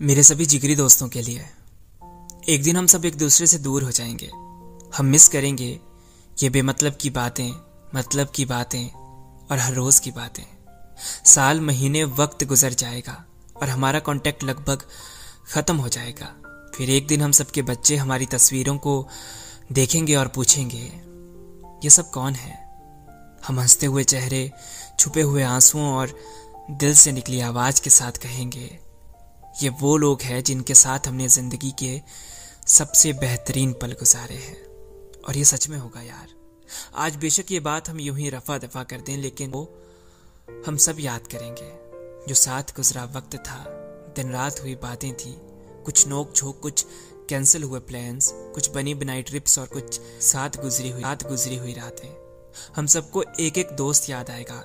मेरे सभी जिगरी दोस्तों के लिए, एक दिन हम सब एक दूसरे से दूर हो जाएँगे। हम मिस करेंगे ये बेमतलब की बातें मतलब की बातें और हर रोज की बातें। साल, महीने, वक्त गुजर जाएगा और हमारा कांटेक्ट लगभग खत्म हो जाएगा। फिर एक दिन हम सबके बच्चे हमारी तस्वीरों को देखेंगे और पूछेंगे, ये सब कौन है? हम हँसते हुए चेहरे, छुपे हुए आंसुओं और दिल से निकली आवाज़ के साथ कहेंगे, ये वो लोग हैं जिनके साथ हमने ज़िंदगी के सबसे बेहतरीन पल गुजारे हैं। और ये सच में होगा यार। आज बेशक ये बात हम यूँ ही रफा दफ़ा कर दें, लेकिन वो हम सब याद करेंगे। जो साथ गुजरा वक्त था, दिन रात हुई बातें थी, कुछ नोक झोंक, कुछ कैंसिल हुए प्लान्स कुछ बनी बनाई ट्रिप्स और कुछ साथ गुजरी हुई रात गुजरी हुई रातें। हम सबको एक एक दोस्त याद आएगा।